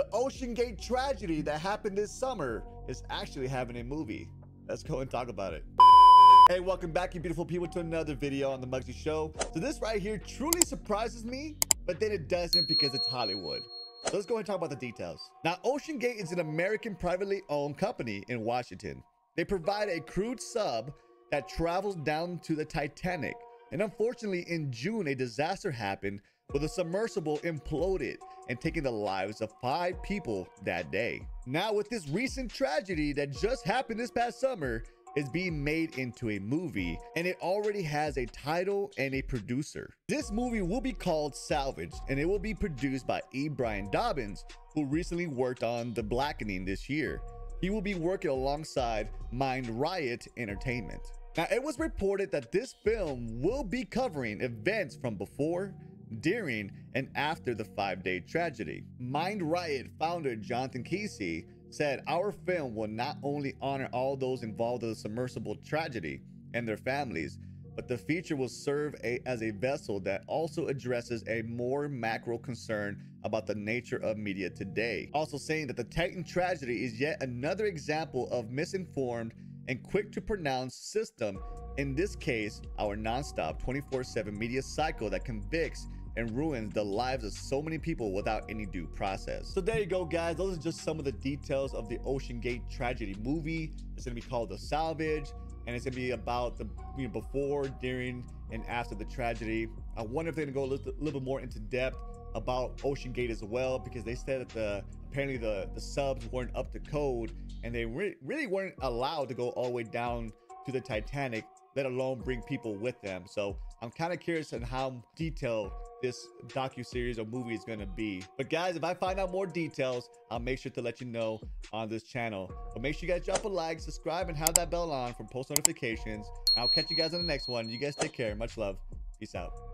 The Ocean Gate tragedy that happened this summer is actually having a movie. Let's go and talk about it. Hey, welcome back, you beautiful people, to another video on The Mugzy Show. So this right here truly surprises me, but then it doesn't because it's Hollywood. So let's go and talk about the details. Now, Ocean Gate is an American privately owned company in Washington. They provide a crude sub that travels down to the Titanic. And unfortunately, in June, a disaster happened where the submersible imploded and taking the lives of five people that day. Now, with this recent tragedy that just happened this past summer, is being made into a movie and it already has a title and a producer. This movie will be called Salvage and it will be produced by E. Brian Dobbins, who recently worked on The Blackening this year. He will be working alongside Mind Riot Entertainment. Now, it was reported that this film will be covering events from before, during, and after the five day tragedy. Mind Riot founder Jonathan Keasey said, Our film will not only honor all those involved in the submersible tragedy and their families, but the feature will serve a, as a vessel that also addresses a more macro concern about the nature of media today. Also saying that the Titan tragedy is yet another example of misinformed and quick to pronounce system, in this case, our nonstop 24 7 media cycle that convicts and ruins the lives of so many people without any due process. So there you go, guys. Those are just some of the details of the Ocean Gate tragedy movie. It's gonna be called The Salvage, and it's gonna be about the you know, before, during, and after the tragedy. I wonder if they're gonna go a little, a little bit more into depth about Ocean Gate as well, because they said that the apparently the the subs weren't up to code, and they re really weren't allowed to go all the way down to the Titanic, let alone bring people with them. So I'm kind of curious on how detailed this docu-series or movie is going to be. But guys, if I find out more details, I'll make sure to let you know on this channel. But make sure you guys drop a like, subscribe, and have that bell on for post notifications. I'll catch you guys on the next one. You guys take care. Much love. Peace out.